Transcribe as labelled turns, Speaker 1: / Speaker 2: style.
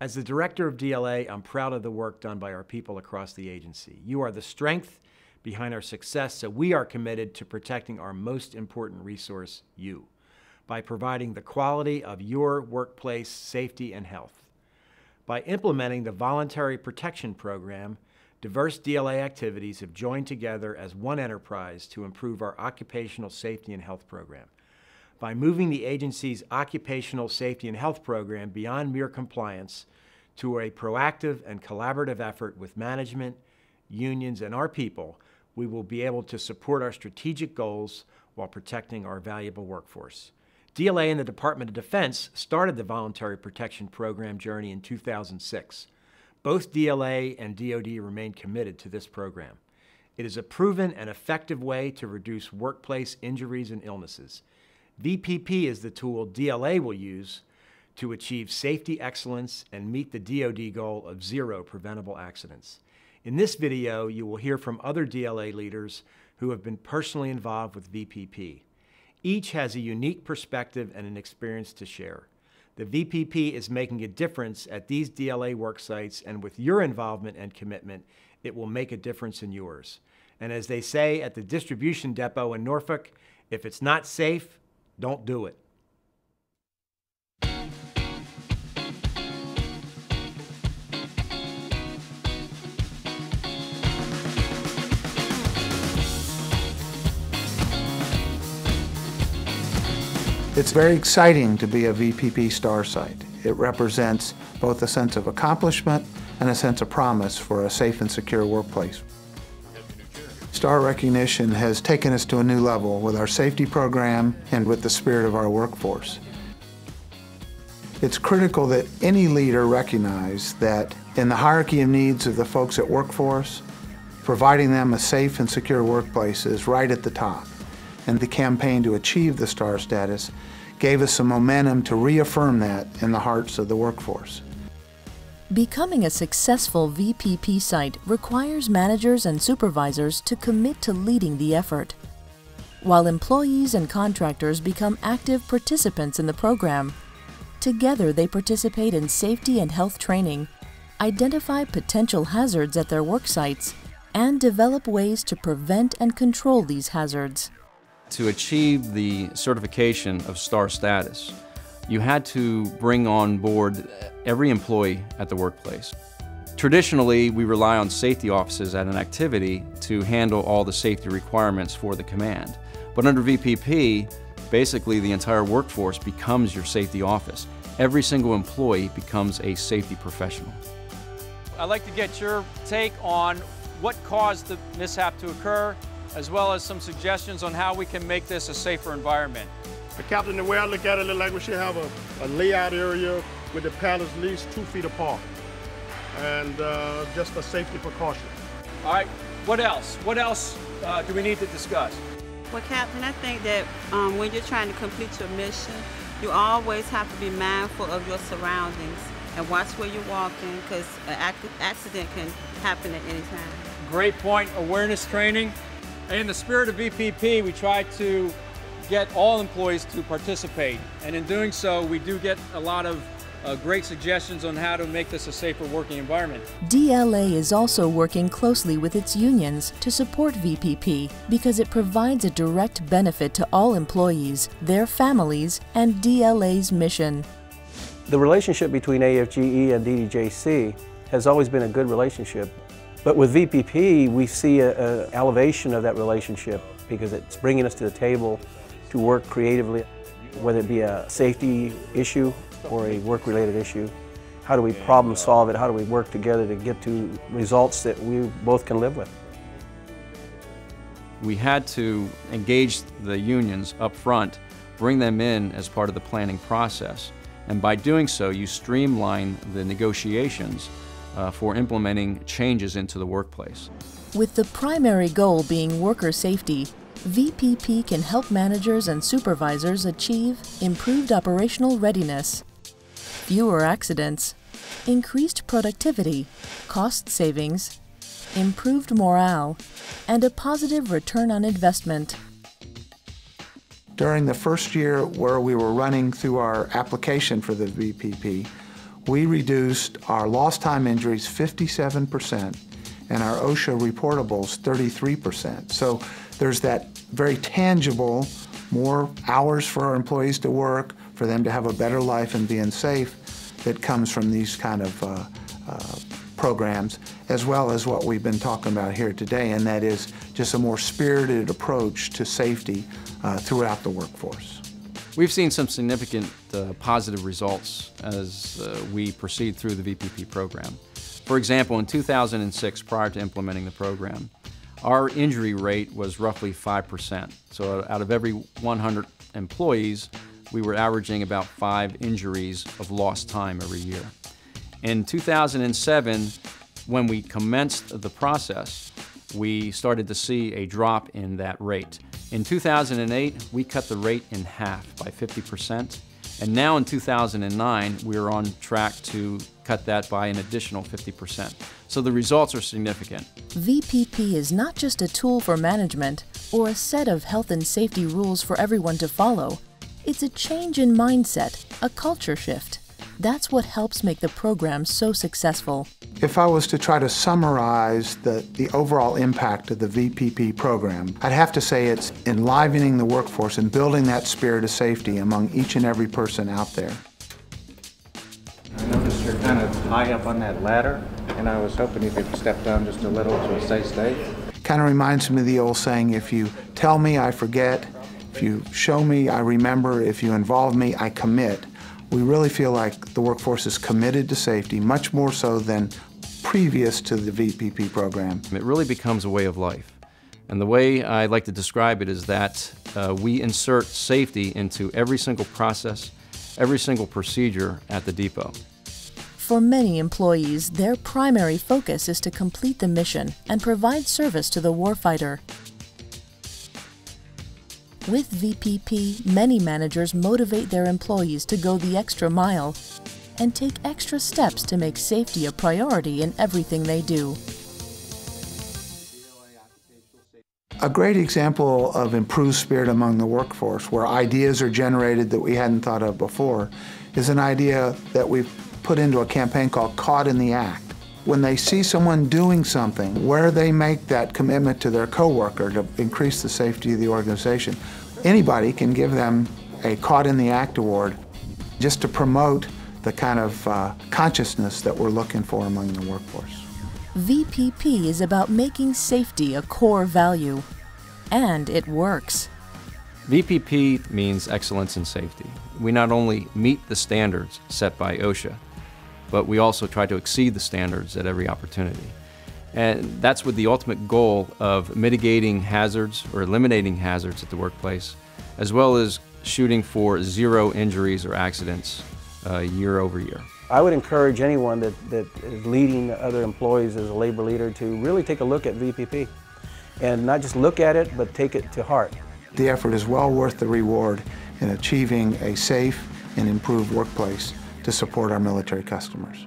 Speaker 1: As the director of DLA, I'm proud of the work done by our people across the agency. You are the strength behind our success, so we are committed to protecting our most important resource, you, by providing the quality of your workplace safety and health. By implementing the Voluntary Protection Program, diverse DLA activities have joined together as one enterprise to improve our occupational safety and health program. By moving the agency's occupational safety and health program beyond mere compliance to a proactive and collaborative effort with management, unions, and our people, we will be able to support our strategic goals while protecting our valuable workforce. DLA and the Department of Defense started the Voluntary Protection Program journey in 2006. Both DLA and DoD remain committed to this program. It is a proven and effective way to reduce workplace injuries and illnesses. VPP is the tool DLA will use to achieve safety excellence and meet the DoD goal of zero preventable accidents. In this video, you will hear from other DLA leaders who have been personally involved with VPP. Each has a unique perspective and an experience to share. The VPP is making a difference at these DLA work sites, and with your involvement and commitment, it will make a difference in yours. And as they say at the distribution depot in Norfolk, if it's not safe, don't do it.
Speaker 2: It's very exciting to be a VPP star site. It represents both a sense of accomplishment and a sense of promise for a safe and secure workplace. Star recognition has taken us to a new level with our safety program and with the spirit of our workforce. It's critical that any leader recognize that in the hierarchy of needs of the folks at workforce, providing them a safe and secure workplace is right at the top. And the campaign to achieve the STAR status gave us some momentum to reaffirm that in the hearts of the workforce.
Speaker 3: Becoming a successful VPP site requires managers and supervisors to commit to leading the effort. While employees and contractors become active participants in the program, together they participate in safety and health training, identify potential hazards at their work sites, and develop ways to prevent and control these hazards.
Speaker 4: To achieve the certification of STAR status, you had to bring on board every employee at the workplace. Traditionally, we rely on safety offices at an activity to handle all the safety requirements for the command. But under VPP, basically the entire workforce becomes your safety office. Every single employee becomes a safety professional.
Speaker 5: I'd like to get your take on what caused the mishap to occur, as well as some suggestions on how we can make this a safer environment.
Speaker 6: But Captain, the way I look at it, it like we should have a, a layout area with the pallets at least two feet apart. And uh, just a safety precaution.
Speaker 5: All right, what else? What else uh, do we need to discuss?
Speaker 7: Well, Captain, I think that um, when you're trying to complete your mission, you always have to be mindful of your surroundings and watch where you're walking because an accident can happen at any time.
Speaker 5: Great point. Awareness training. In the spirit of VPP, we try to get all employees to participate. And in doing so, we do get a lot of uh, great suggestions on how to make this a safer working environment.
Speaker 3: DLA is also working closely with its unions to support VPP because it provides a direct benefit to all employees, their families, and DLA's mission.
Speaker 8: The relationship between AFGE and DDJC has always been a good relationship. But with VPP, we see an elevation of that relationship because it's bringing us to the table to work creatively, whether it be a safety issue or a work-related issue. How do we problem solve it? How do we work together to get to results that we both can live with?
Speaker 4: We had to engage the unions up front, bring them in as part of the planning process. And by doing so, you streamline the negotiations uh, for implementing changes into the workplace.
Speaker 3: With the primary goal being worker safety, VPP can help managers and supervisors achieve improved operational readiness, fewer accidents, increased productivity, cost savings, improved morale, and a positive return on investment.
Speaker 2: During the first year where we were running through our application for the VPP, we reduced our lost time injuries 57% and our OSHA reportables 33%. So there's that very tangible, more hours for our employees to work, for them to have a better life and being safe that comes from these kind of uh, uh, programs, as well as what we've been talking about here today, and that is just a more spirited approach to safety uh, throughout the workforce.
Speaker 4: We've seen some significant uh, positive results as uh, we proceed through the VPP program. For example, in 2006, prior to implementing the program, our injury rate was roughly 5%. So out of every 100 employees, we were averaging about five injuries of lost time every year. In 2007, when we commenced the process, we started to see a drop in that rate. In 2008, we cut the rate in half by 50%. And now in 2009, we are on track to cut that by an additional 50%. So the results are significant.
Speaker 3: VPP is not just a tool for management or a set of health and safety rules for everyone to follow. It's a change in mindset, a culture shift. That's what helps make the program so successful.
Speaker 2: If I was to try to summarize the, the overall impact of the VPP program, I'd have to say it's enlivening the workforce and building that spirit of safety among each and every person out there.
Speaker 9: High up on that ladder, and I was hoping you could step down just a little to stay safe. State.
Speaker 2: Kind of reminds me of the old saying, if you tell me, I forget. If you show me, I remember. If you involve me, I commit. We really feel like the workforce is committed to safety, much more so than previous to the VPP program.
Speaker 4: It really becomes a way of life. And the way I like to describe it is that uh, we insert safety into every single process, every single procedure at the depot.
Speaker 3: For many employees, their primary focus is to complete the mission and provide service to the warfighter. With VPP, many managers motivate their employees to go the extra mile and take extra steps to make safety a priority in everything they do.
Speaker 2: A great example of improved spirit among the workforce, where ideas are generated that we hadn't thought of before, is an idea that we've put into a campaign called Caught in the Act. When they see someone doing something where they make that commitment to their coworker to increase the safety of the organization, anybody can give them a Caught in the Act award just to promote the kind of uh, consciousness that we're looking for among the workforce.
Speaker 3: VPP is about making safety a core value, and it works.
Speaker 4: VPP means excellence in safety. We not only meet the standards set by OSHA, but we also try to exceed the standards at every opportunity. And that's with the ultimate goal of mitigating hazards or eliminating hazards at the workplace, as well as shooting for zero injuries or accidents uh, year over year.
Speaker 8: I would encourage anyone that, that is leading other employees as a labor leader to really take a look at VPP. And not just look at it, but take it to heart.
Speaker 2: The effort is well worth the reward in achieving a safe and improved workplace to support our military customers.